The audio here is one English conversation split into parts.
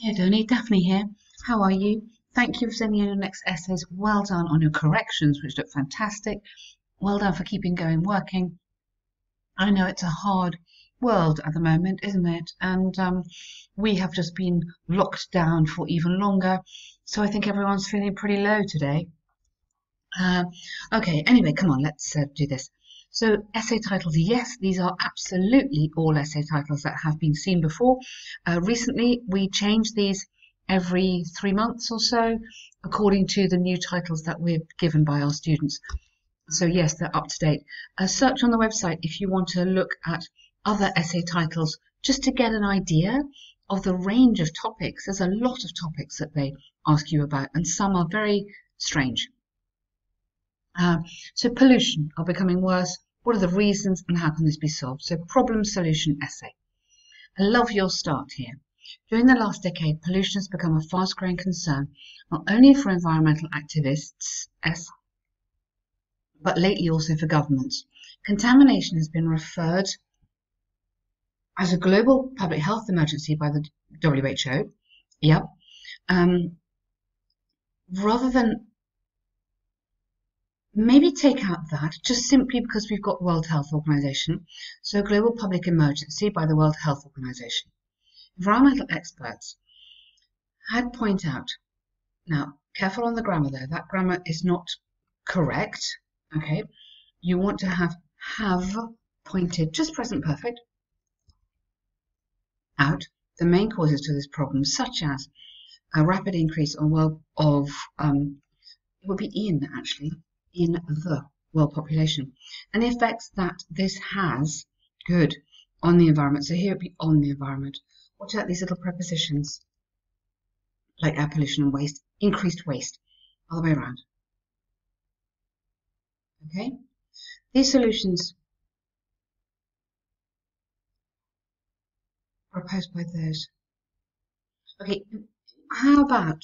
Hey Donny, Daphne here. How are you? Thank you for sending in your next essays. Well done on your corrections, which look fantastic. Well done for keeping going working. I know it's a hard world at the moment, isn't it? And um, we have just been locked down for even longer. So I think everyone's feeling pretty low today. Uh, okay, anyway, come on, let's uh, do this. So essay titles, yes, these are absolutely all essay titles that have been seen before. Uh, recently, we changed these every three months or so, according to the new titles that we're given by our students. So yes, they're up to date. Uh, search on the website if you want to look at other essay titles, just to get an idea of the range of topics. There's a lot of topics that they ask you about, and some are very strange. Uh, so pollution are becoming worse. What are the reasons and how can this be solved? So problem solution essay. I love your start here. During the last decade, pollution has become a fast growing concern, not only for environmental activists, S, but lately also for governments. Contamination has been referred as a global public health emergency by the WHO. Yep. Um, rather than maybe take out that just simply because we've got World Health Organization, so global public emergency by the World Health Organization. Environmental experts had point out, now careful on the grammar there, that grammar is not correct, okay? You want to have have pointed, just present perfect, out the main causes to this problem, such as a rapid increase on world of um, it would be in actually in the world population and the effects that this has good on the environment. So here it would be on the environment. Watch out these little prepositions like air pollution and waste, increased waste, all the way around. Okay? These solutions proposed by those. Okay, how about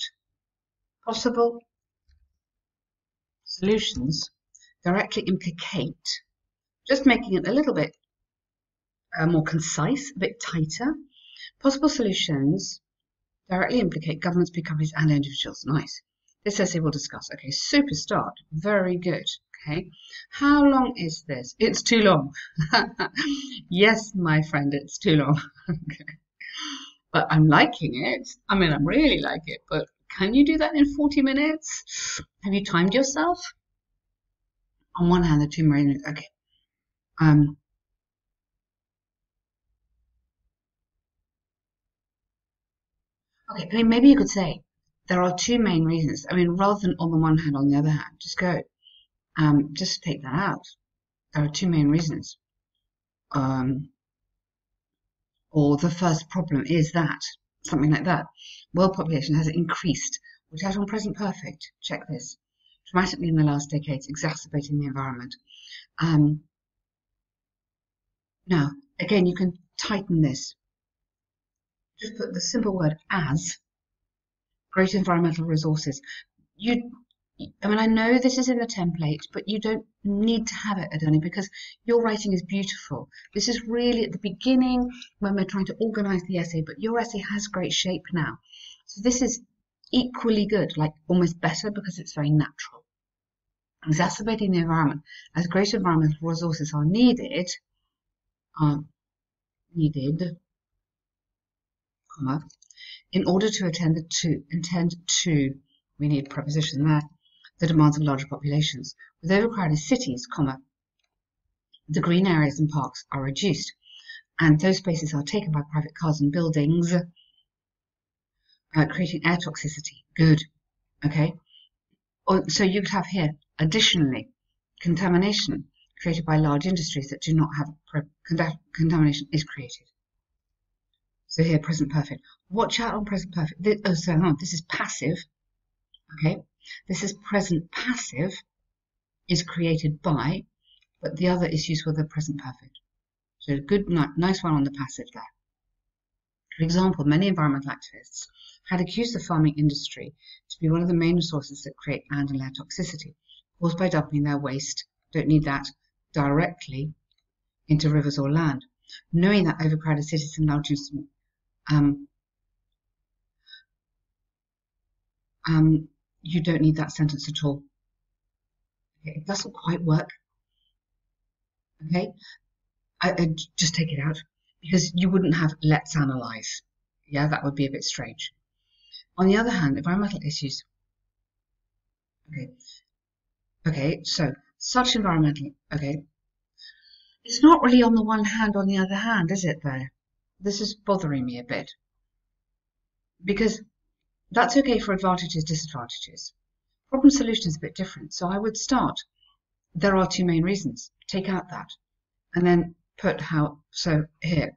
possible solutions directly implicate, just making it a little bit uh, more concise, a bit tighter. Possible solutions directly implicate governments, big companies, and individuals. Nice. This essay we'll discuss. Okay, super start. Very good. Okay, how long is this? It's too long. yes, my friend, it's too long. okay. But I'm liking it. I mean, I'm really like it, but can you do that in 40 minutes? Have you timed yourself? On one hand, the two marine, okay. Um, okay, I mean, maybe you could say there are two main reasons. I mean, rather than on the one hand, on the other hand, just go um, just take that out. There are two main reasons. Um, or the first problem is that, something like that. World population has increased, which out on present perfect, check this, dramatically in the last decades, exacerbating the environment. Um, now, again, you can tighten this. Just put the simple word as great environmental resources. You I mean, I know this is in the template, but you don't need to have it, Edurne, because your writing is beautiful. This is really at the beginning when we're trying to organize the essay, but your essay has great shape now. So this is equally good, like almost better because it's very natural. Exacerbating the environment as great environmental resources are needed, are needed, comma, in order to attend the to intend to, we need preposition there, the demands of larger populations. With overcrowded cities, comma, the green areas and parks are reduced, and those spaces are taken by private cars and buildings, uh, creating air toxicity. Good. Okay. Or, so you could have here, additionally, contamination created by large industries that do not have contamination is created. So here, present perfect. Watch out on present perfect. This, oh, so on. This is passive. Okay. This is present passive is created by, but the other is used with the present perfect. So good, nice one on the passive there. For example, many environmental activists had accused the farming industry to be one of the main resources that create land and air toxicity, caused by dumping their waste, don't need that, directly into rivers or land. Knowing that overcrowded cities and large um, um, you don't need that sentence at all. It doesn't quite work. Okay, I, I just take it out because you wouldn't have let's analyze. Yeah, that would be a bit strange. On the other hand, environmental issues. Okay, okay, so such environmental. Okay, it's not really on the one hand, on the other hand, is it? There, this is bothering me a bit because that's okay for advantages, disadvantages. Problem solution is a bit different. So I would start, there are two main reasons. Take out that. And then put how, so here,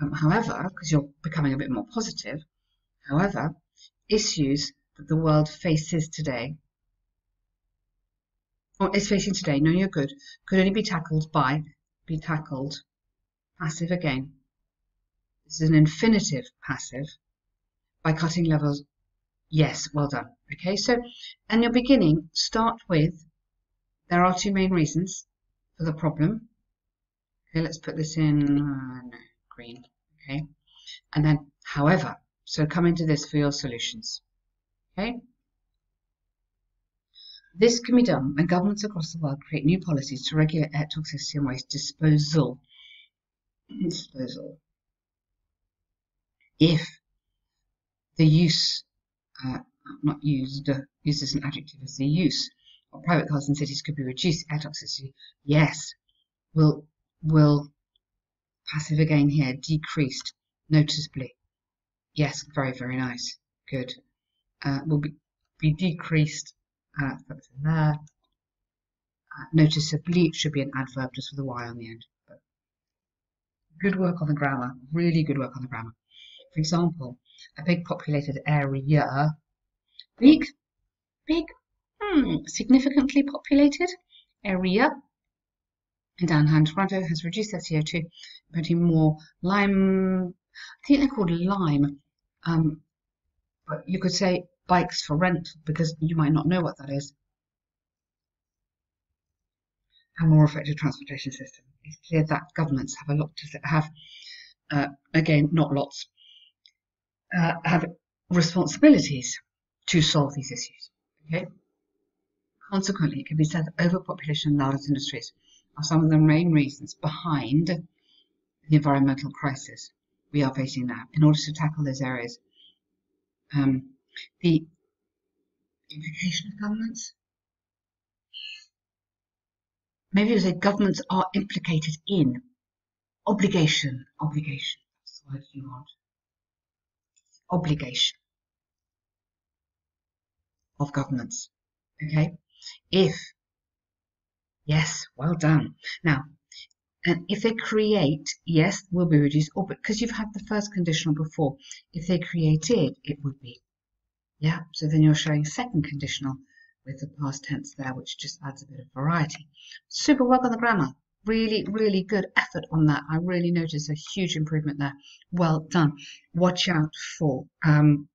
um, however, because you're becoming a bit more positive, however, issues that the world faces today, or is facing today, no, you're good, could only be tackled by, be tackled, passive again. This is an infinitive passive, by cutting levels Yes, well done. Okay, so, and your beginning, start with, there are two main reasons for the problem. Okay, let's put this in uh, no, green. Okay, and then, however, so come into this for your solutions. Okay. This can be done when governments across the world create new policies to regulate air toxicity and waste disposal. Disposal. If the use uh, not used, used as an adjective as the use of private cars in cities could be reduced, air toxicity, yes, will, will passive again here, decreased noticeably. Yes, very, very nice. Good. Uh, will be, be decreased, uh, there. Uh, noticeably, it should be an adverb just with a Y on the end. But good work on the grammar, really good work on the grammar. For example, a big populated area. Big, big, hmm, significantly populated area. And downhand Toronto has reduced their CO2, putting more lime, I think they're called lime, um, but you could say bikes for rent because you might not know what that is. A more effective transportation system. It's clear that governments have a lot to have, uh, again, not lots, uh, have responsibilities to solve these issues. Okay. Consequently, it can be said that overpopulation in largest industries are some of the main reasons behind the environmental crisis we are facing now. In order to tackle those areas, um, the implication of governments. Maybe you say governments are implicated in obligation. Obligation. That's the word you want obligation of governments. Okay, if yes, well done. Now, and if they create, yes, will be reduced, or because you've had the first conditional before, if they created, it would be. Yeah, so then you're showing second conditional with the past tense there, which just adds a bit of variety. Super work on the grammar really, really good effort on that. I really noticed a huge improvement there. Well done. Watch out for um,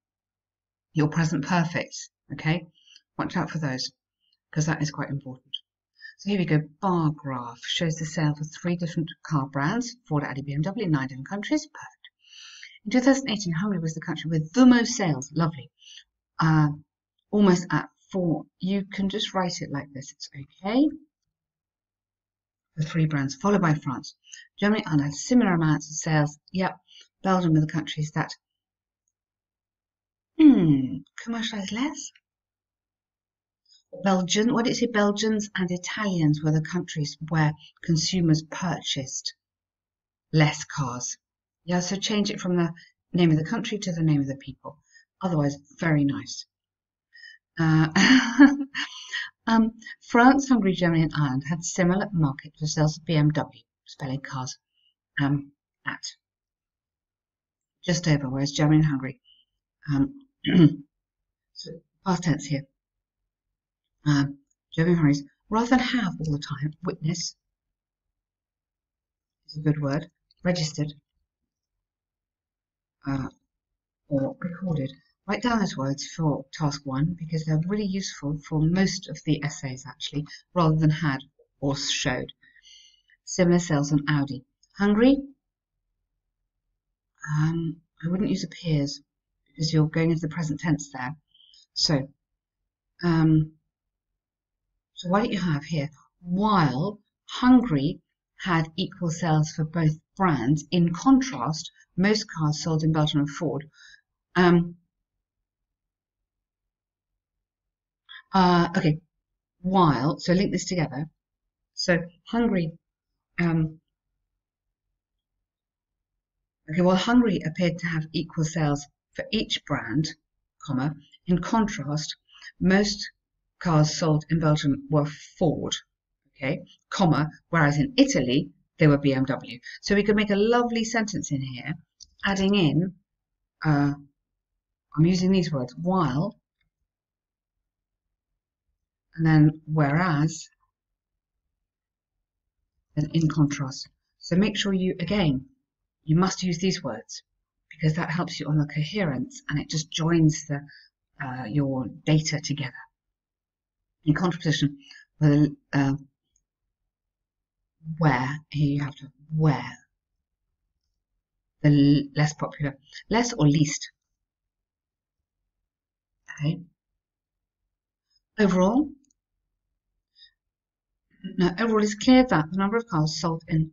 your present perfects, okay? Watch out for those because that is quite important. So here we go. Bar graph shows the sale for three different car brands, Ford, Audi, BMW in nine different countries. Perfect. In 2018, Hungary was the country with the most sales. Lovely. Uh, almost at four. You can just write it like this. It's okay the three brands, followed by France. Germany and had similar amounts of sales. Yep, Belgium were the countries that hmm, less. Belgian, what did it say? Belgians and Italians were the countries where consumers purchased less cars. Yeah, so change it from the name of the country to the name of the people. Otherwise, very nice. Uh, Um, France, Hungary, Germany, and Ireland had similar market for sales of BMW, spelling cars, um, at just over, whereas Germany and Hungary, um, so past tense here, um, Germany and Hungary, rather than have all the time, witness is a good word, registered, uh, or recorded Write down those words for task one because they're really useful for most of the essays actually, rather than had or showed. Similar sales on Audi. Hungary? Um, I wouldn't use appears because you're going into the present tense there. So, um, so what do you have here? While Hungary had equal sales for both brands, in contrast, most cars sold in Belgium and Ford um, uh, okay, while, so link this together. So Hungary, um, okay, well, Hungary appeared to have equal sales for each brand, comma, in contrast, most cars sold in Belgium were Ford, okay, comma, whereas in Italy, they were BMW. So we could make a lovely sentence in here, adding in, uh, I'm using these words, while, and then whereas, and in contrast. So make sure you, again, you must use these words because that helps you on the coherence and it just joins the uh, your data together. In contraposition, uh, where, here you have to where, the less popular, less or least. Okay. Overall, now overall it's clear that the number of cars sold in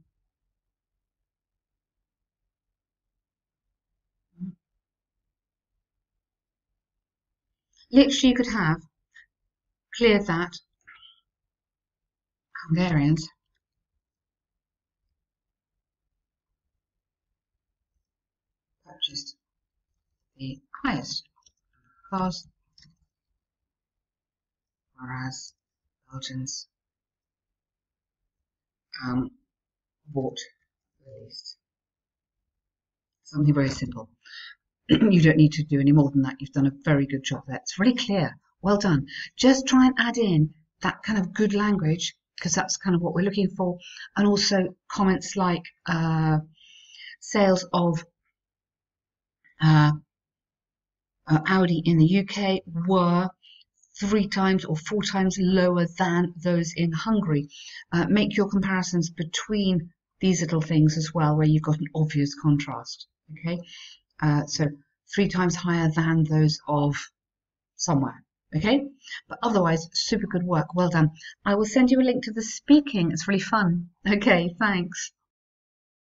literally you could have clear that Hungarians purchased the highest cars whereas Belgians um, the least. Something very simple. you don't need to do any more than that. You've done a very good job there. It's really clear. Well done. Just try and add in that kind of good language because that's kind of what we're looking for. And also comments like uh, sales of uh, uh, Audi in the UK were three times or four times lower than those in Hungary. Uh, make your comparisons between these little things as well, where you've got an obvious contrast. Okay, uh, so three times higher than those of somewhere. Okay, but otherwise, super good work. Well done. I will send you a link to the speaking. It's really fun. Okay, thanks.